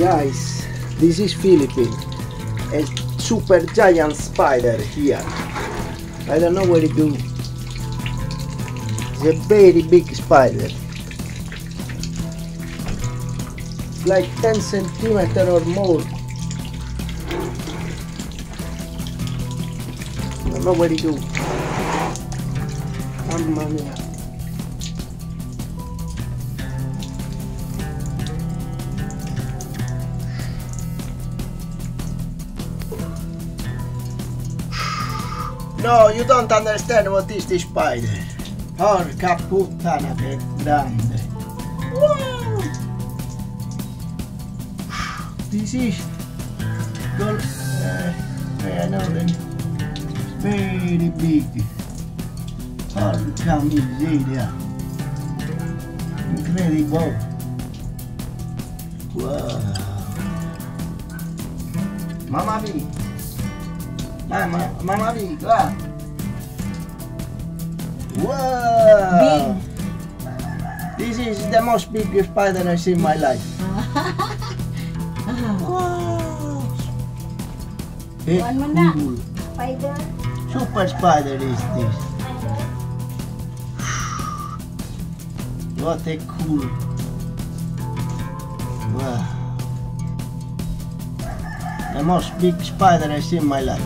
Guys, this is Philippine. A super giant spider here. I don't know what to do. It's a very big spider. Like 10 centimeter or more. I don't know what to do. Mamma No, you don't understand what is this spider. Porca puttana che grande. Wow. This is gol uh, I know then very big. Porca miseria. Incredible. Wow. Mamma mia. Mama, Mama V, go on. Whoa! This is the most biggest spider I've seen in my life. Wow! Hey, cool. Spider. Super spider is this. What a cool. Wow. The most big spider I've seen in my life.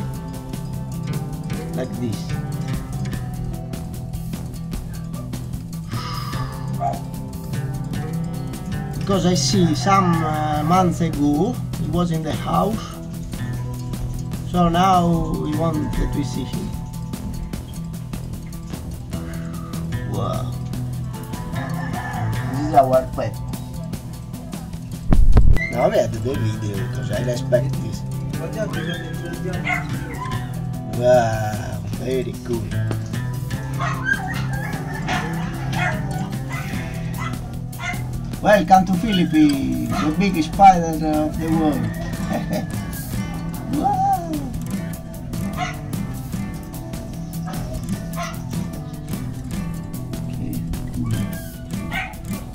Like this. Because I see some uh, months ago he was in the house. So now we want to see him. Wow. This is our pet. No, vedo dei video, because I respect this. Wow, very good. Welcome to Philippines, the biggest spider of the world. wow.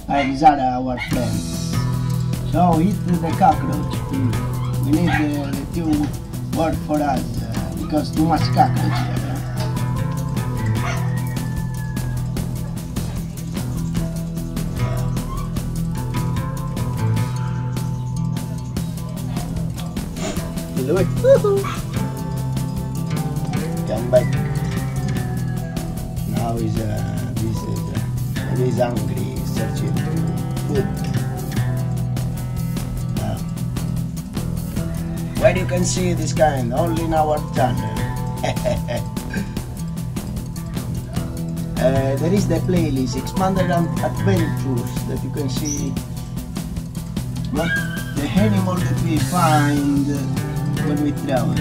Okay, are our friends. So eat the cockroach. please. We need uh, the, the two work for us because too much. Look. Come back. Now he's uh, this is uh, he's hungry, searching for food. You can see this kind only in our channel. Uh, there is the playlist Xmandre adventures that you can see what the animal that we find when we travel.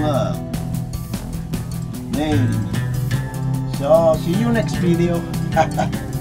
Wow. Nice. So see you next video.